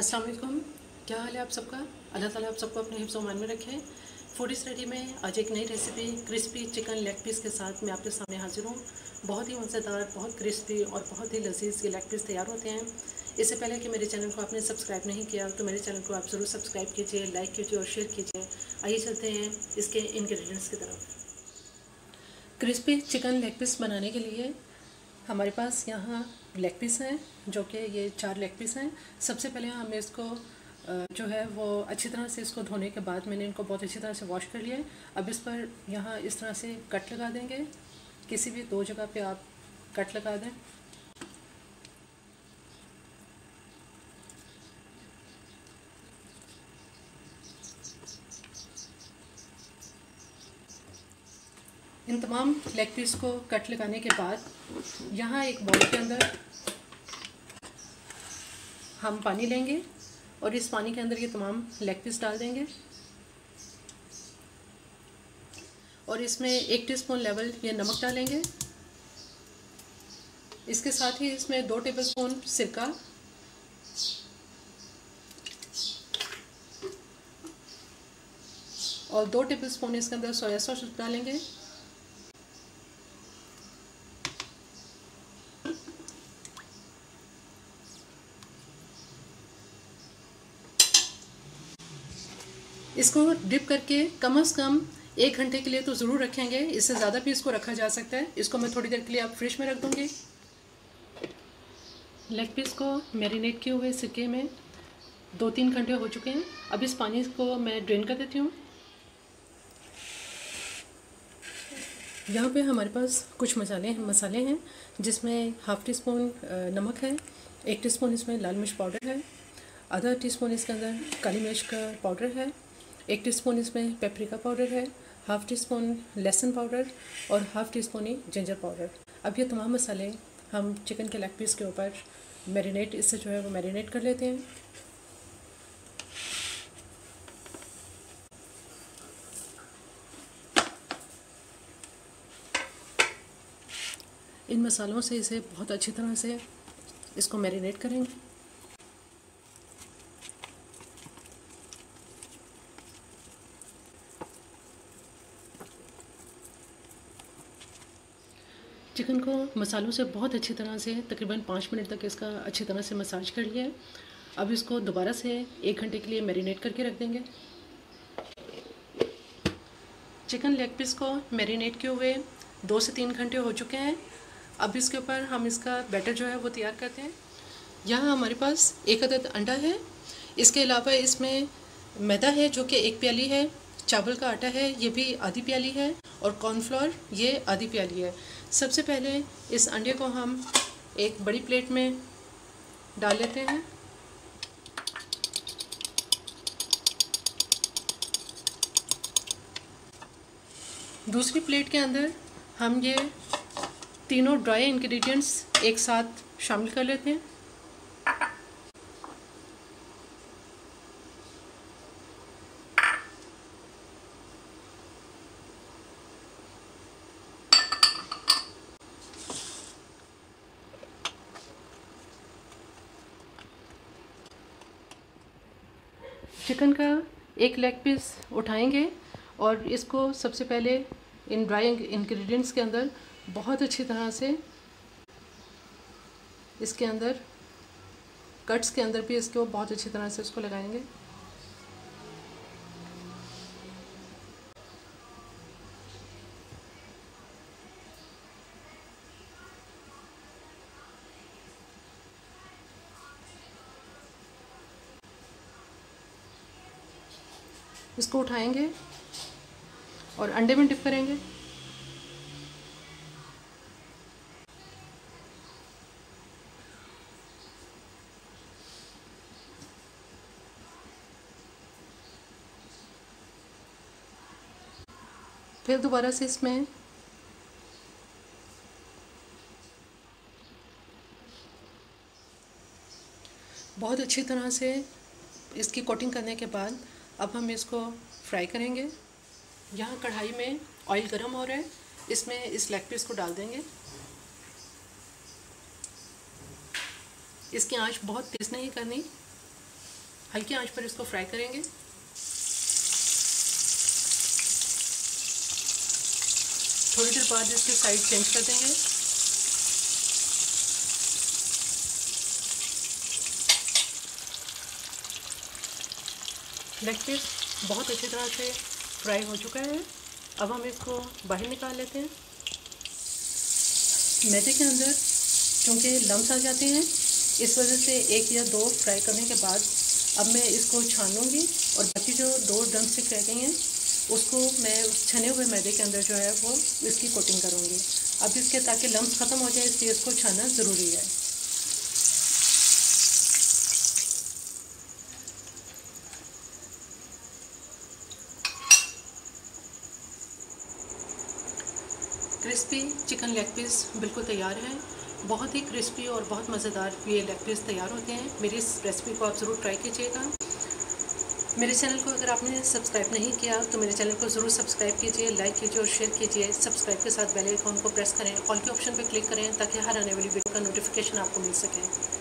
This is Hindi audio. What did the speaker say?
अस्सलाम वालेकुम क्या हाल है आप सबका? अल्लाह ताला आप सबको अपने हिफ्स मान में रखे। फ़ूड स्टडी में आज एक नई recipe crispy chicken leg piece के साथ मैं आपके सामने हाजिर हूँ। बहुत ही मज़ेदार, बहुत क्रिस्पी और बहुत ही लजीज के लेग पीस तैयार होते हैं। इससे पहले कि मेरे चैनल को आपने सब्सक्राइब नहीं किया तो मेरे चैनल को आप ज़रूर सब्सक्राइब कीजिए लाइक कीजिए और शेयर कीजिए। आइए चलते हैं इसके इन्ग्रीडियंट्स की तरफ़। क्रिस्पी चिकन लेग पीस बनाने के लिए हमारे पास यहाँ लेग पीस हैं, जो कि ये चार लेग पीस हैं। सबसे पहले हमें इसको जो है वो अच्छी तरह से इसको धोने के बाद मैंने इनको बहुत अच्छी तरह से वॉश कर लिया है। अब इस पर यहाँ इस तरह से कट लगा देंगे। किसी भी दो जगह पे आप कट लगा दें। इन तमाम लेग पीस को कट लगाने के बाद यहाँ एक बॉल के अंदर हम पानी लेंगे और इस पानी के अंदर ये तमाम लेग पीस डाल देंगे। और इसमें एक टीस्पून लेवल ये नमक डालेंगे। इसके साथ ही इसमें दो टेबलस्पून सिरका। और दो टेबलस्पून इसके अंदर सोया सॉस डालेंगे। इसको डिप करके कम अज़ कम एक घंटे के लिए तो ज़रूर रखेंगे। इससे ज़्यादा भी इसको रखा जा सकता है। इसको मैं थोड़ी देर के लिए आप फ्रिज में रख दूँगी। लेग पीस को मैरिनेट किए हुए सिक्के में दो तीन घंटे हो चुके हैं। अब इस पानी को मैं ड्रेन कर देती हूँ। यहाँ पे हमारे पास कुछ मसाले हैं मसाले हैं, जिसमें हाफ़ टी स्पून नमक है, एक टीस्पून इसमें लाल मिर्च पाउडर है, आधा टीस्पून इसके अंदर काली मिर्च का पाउडर है एक टीस्पून इसमें पेपरिका पाउडर है हाफ़ टी स्पून लहसुन पाउडर और हाफ़ टी स्पून ही जिंजर पाउडर अब ये तमाम मसाले हम चिकन के लेग पीस के ऊपर मैरिनेट इससे जो है वो मैरिनेट कर लेते हैं. इन मसालों से इसे बहुत अच्छी तरह से इसको मैरिनेट करेंगे. चिकन को मसालों से बहुत अच्छी तरह से, तकरीबन पाँच मिनट तक इसका अच्छी तरह से मसाज कर लिया। है अब इसको दोबारा से एक घंटे के लिए मैरिनेट करके रख देंगे। चिकन लेग पीस को मैरिनेट किए हुए दो से तीन घंटे हो चुके हैं। अब इसके ऊपर हम इसका बैटर जो है वो तैयार करते हैं। यहाँ हमारे पास एक अदद अंडा है। इसके अलावा इसमें मैदा है जो कि एक प्याली है, चावल का आटा है, ये भी आधी प्याली है और कॉर्नफ्लोर ये आधी प्याली है। सबसे पहले इस अंडे को हम एक बड़ी प्लेट में डाल लेते हैं। दूसरी प्लेट के अंदर हम ये तीनों ड्राई इंग्रेडिएंट्स एक साथ शामिल कर लेते हैं। चिकन का एक लेग पीस उठाएँगे और इसको सबसे पहले इन ड्राई इंग्रेडिएंट्स के अंदर बहुत अच्छी तरह से इसके अंदर कट्स के अंदर भी इसको बहुत अच्छी तरह से इसको लगाएँगे। इसको उठाएँगे? और अंडे में डिप करेंगे? फिर दोबारा से इसमें बहुत अच्छी तरह से इसकी कोटिंग करने के बाद अब हम इसको फ्राई करेंगे। यहाँ कढ़ाई में ऑयल गर्म हो रहा है। इसमें इस लेग पीस को डाल देंगे। इसकी आँच बहुत तेज़ नहीं करनी। हल्की आँच पर इसको फ्राई करेंगे। थोड़ी देर बाद इसकी साइड चेंज कर देंगे। लेग पीस बहुत अच्छी तरह से फ्राई हो चुका है। अब हम इसको बाहर निकाल लेते हैं। मैदे के अंदर क्योंकि लम्स आ जाते हैं, इस वजह से एक या दो फ्राई करने के बाद अब मैं इसको छानूँगी और बाकी जो दो ड्रम स्टिक रह गई हैं, उसको मैं छने हुए मैदे के अंदर जो है वो इसकी कोटिंग करूँगी। अब इसके ताकि लम्स ख़त्म हो जाए, इसलिए इसको छाना ज़रूरी है। क्रिस्पी चिकन लेग पीस बिल्कुल तैयार है। बहुत ही क्रिस्पी और बहुत मज़ेदार ये लेग पीस तैयार होते हैं। मेरी इस रेसिपी को आप ज़रूर ट्राई कीजिएगा। मेरे चैनल को अगर आपने सब्सक्राइब नहीं किया तो मेरे चैनल को ज़रूर सब्सक्राइब कीजिए लाइक कीजिए और शेयर कीजिए। सब्सक्राइब के साथ बेल आइकॉन को प्रेस करें। ऑल के ऑप्शन पर क्लिक करें, ताकि हर आने वाली वीडियो का नोटिफिकेशन आपको मिल सके।